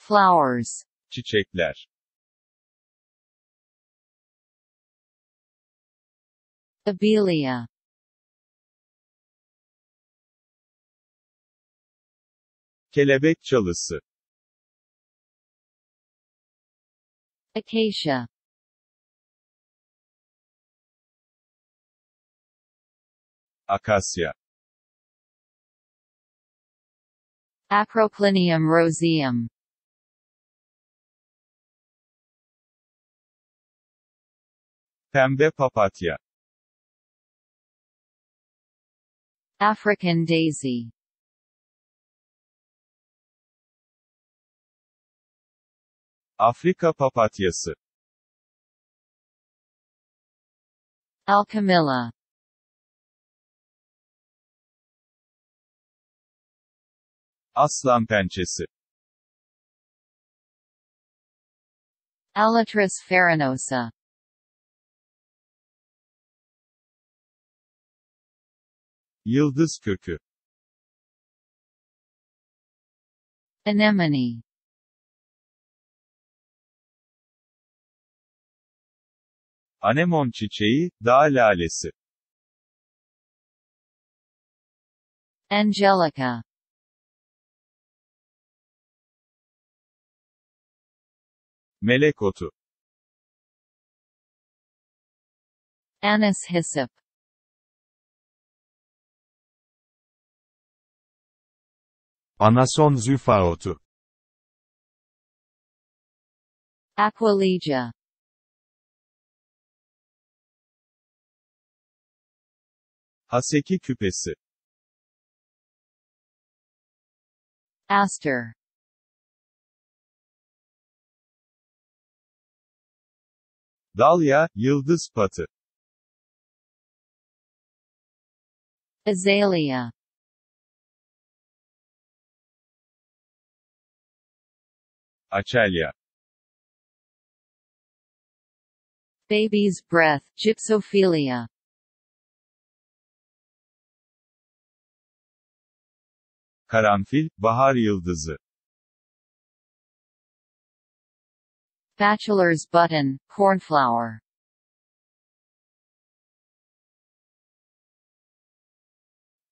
Flowers. Çiçekler. Abelia. Kelebek çalısı. Acacia. Akasya. Acroclinium roseum. Pembe papatya. African daisy. Afrika papatyası. Alchemilla. Aslan pençesi. Alatris farinosa. Yıldız kökü. Anemone. Anemon çiçeği, dağ lalesi. Angelica. Melek otu. Anise hyssop. Anason züfa otu. Aquilegia. Haseki küpesi. Aster. Dalya, yıldız patı. Azalea. Açelya. Baby's breath. Gypsophilia. Karanfil, bahar yıldızı. Bachelor's button. Cornflower.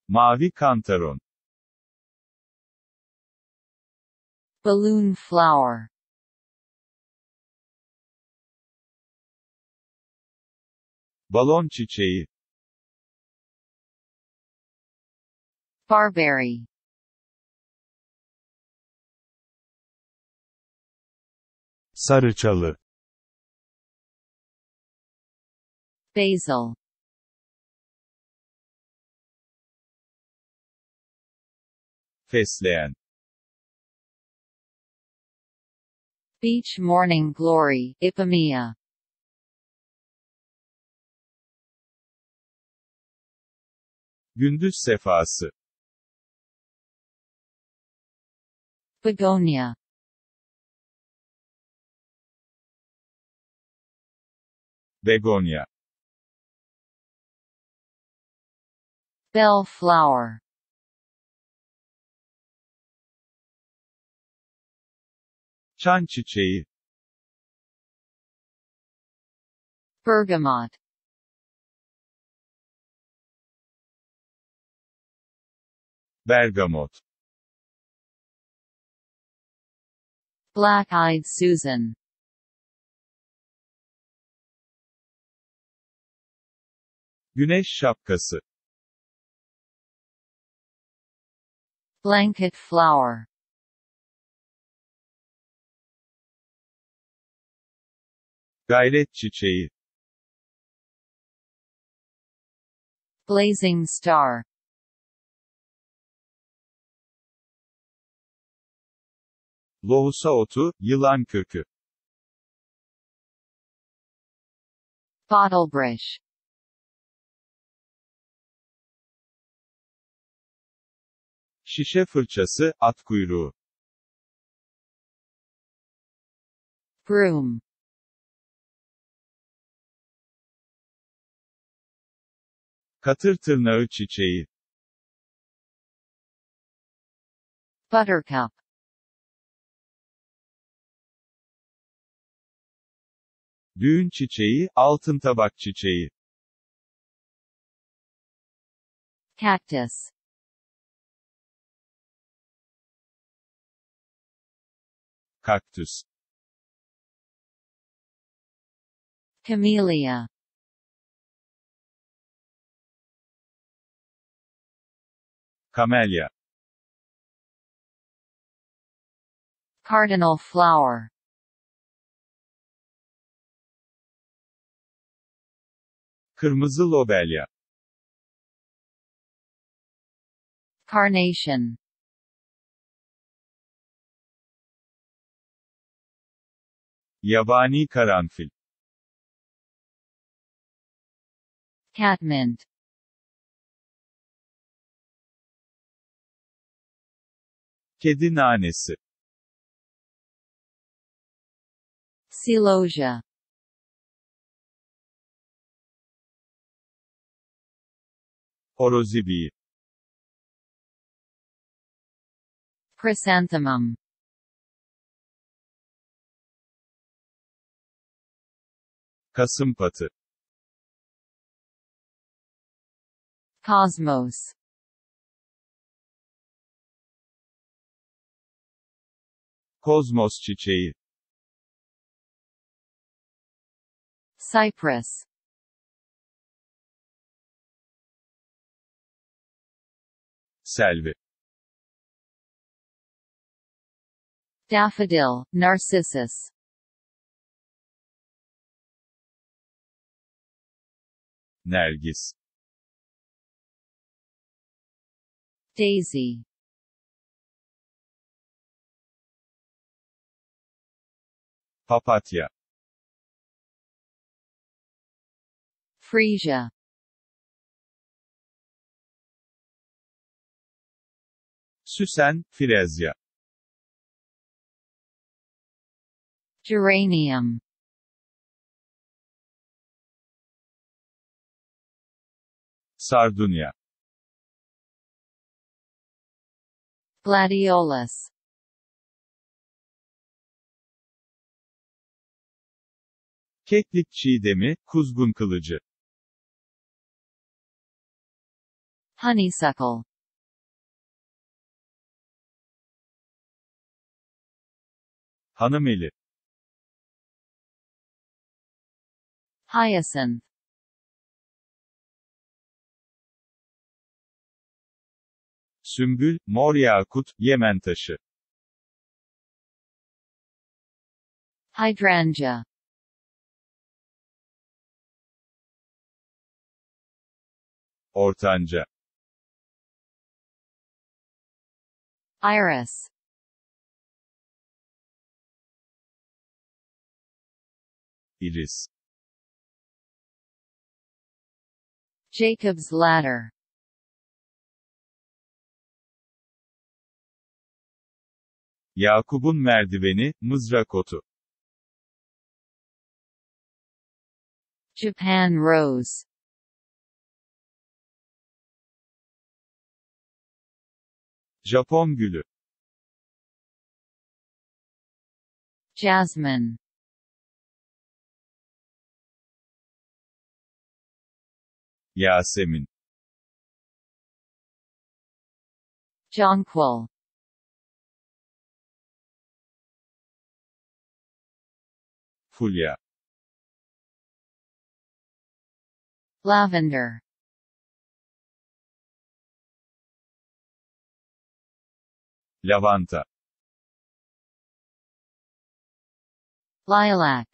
Mavi kantaron. Balloon flower. Balon çiçeği. Barberry. Sarıçalı. Basil. Fesleğen. Beach morning glory. Ipomoea. Gündüz sefası. Begonia. Begonya. Bellflower. Çan çiçeği. Bergamot. Bergamot. Black-eyed Susan. Güneş şapkası. Blanket flower. Gayret çiçeği. Blazing star. Lohusa otu, yılan kökü. Bottlebrush. Şişe fırçası, at kuyruğu. Broom. Katır tırnağı çiçeği. Buttercup Düğün çiçeği, altın tabak çiçeği. Cactus Kaktüs Camellia Kamelya. Cardinal flower. Kırmızı lobelya. Carnation. Yabani karanfil. Catmint. Kedi nanesi. Celosia. Horozibi. Chrysanthemum. Kasımpatı. Cosmos. Kozmos çiçeği. Cypress. Selvi. Daffodil, Narcissus. Nergis. Daisy. Papatya. Freesia. Süsen, Firezya. Geranium. Sardunya. Gladiolus. Keklik çiğdemi, kuzgun kılıcı. Honeysuckle. Hanımeli. Hyacinth. Sümbül, mor yakut, Yemen taşı. Hydrangea. Ortanca. Iris. Iris. Jacob's ladder. Yakub'un merdiveni, mızrak otu. Japan rose. Japon gülü. Jasmine. Yasemin. Jonquil. Fulya. Lavender. Lavanta. Lilac.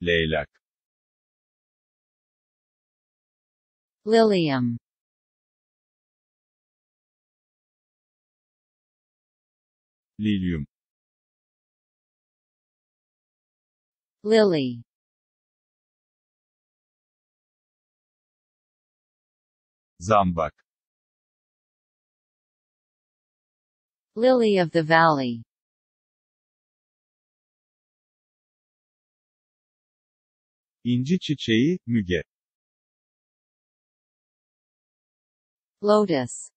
Leylak. Lilium. Lilyum. Lily. Zambak. Lily of the valley. İnci çiçeği, müge. Lotus.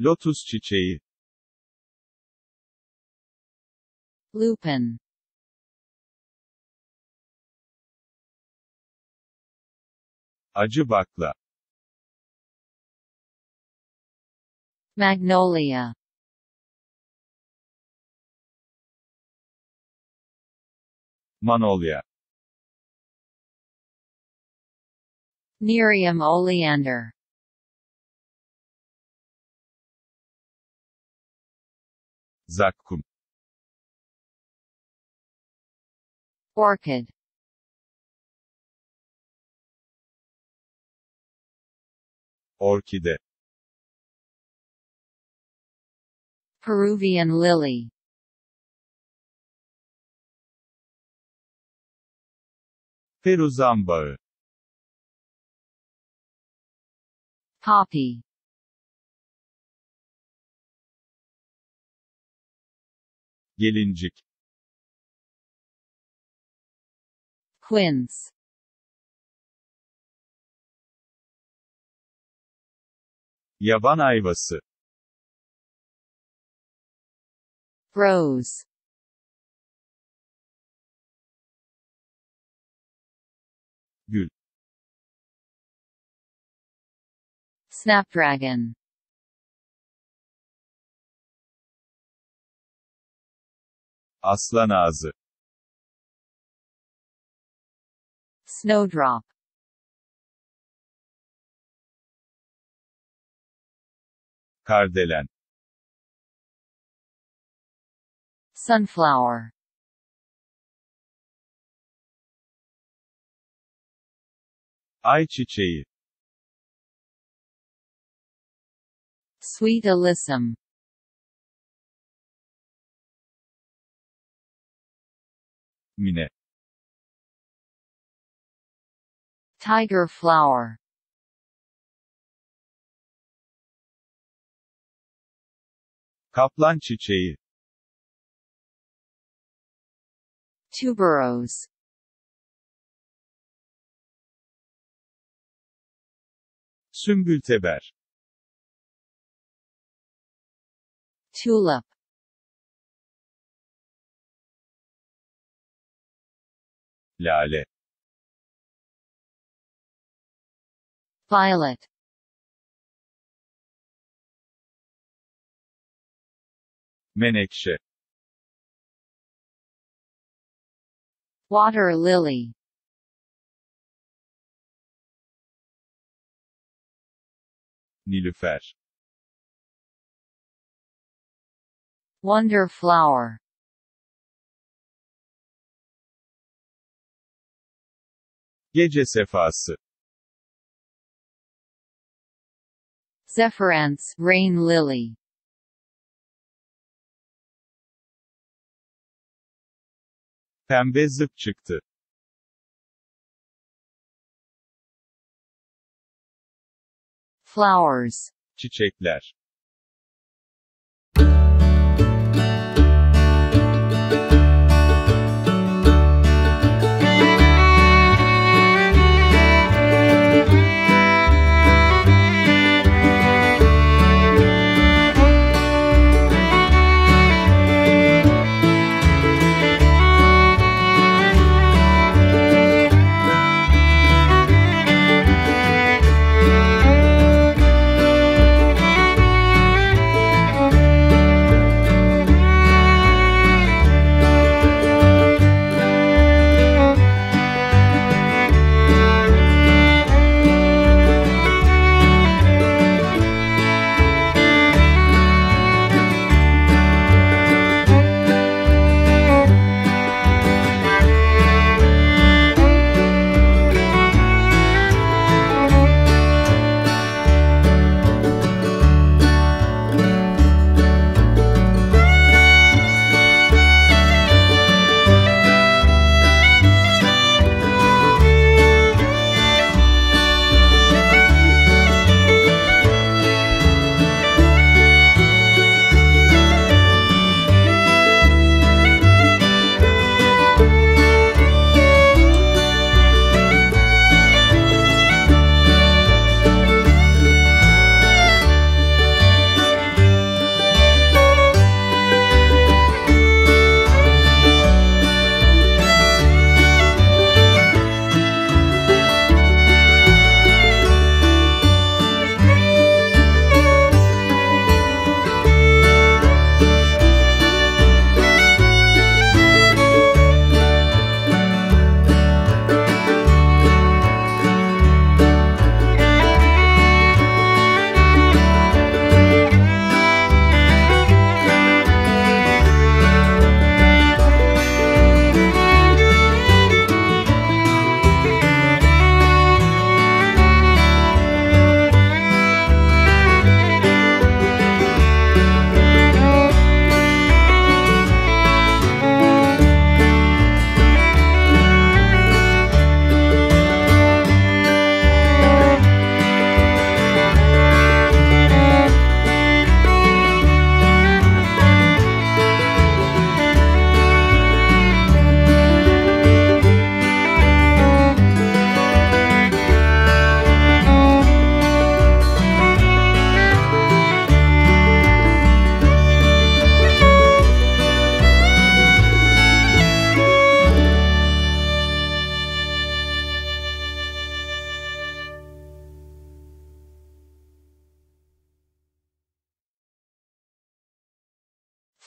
Lotus çiçeği, Lupin. Acı bakla, Magnolia. manolya, Nerium oleander. zakkum, Orchid. Orkide, Peruvian lily. Peru zambağı, Poppy. gelincik, Quince. Yaban ayvası, Rose. gül, Snapdragon. aslan ağzı, Snowdrop. Kardelen, Sunflower. ayçiçeği, Sweet alyssum. mine, Tiger flower. Kaplan çiçeği, Tuberose. sümbülteber, Tulip. lale, Violet. Menekşe, Water lily. nilüfer, Wonder flower. gece sefası, Zephyranthe rain lily. Pembe zıp çıktı, Flowers. çiçekler,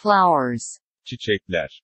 flowers, çiçekler,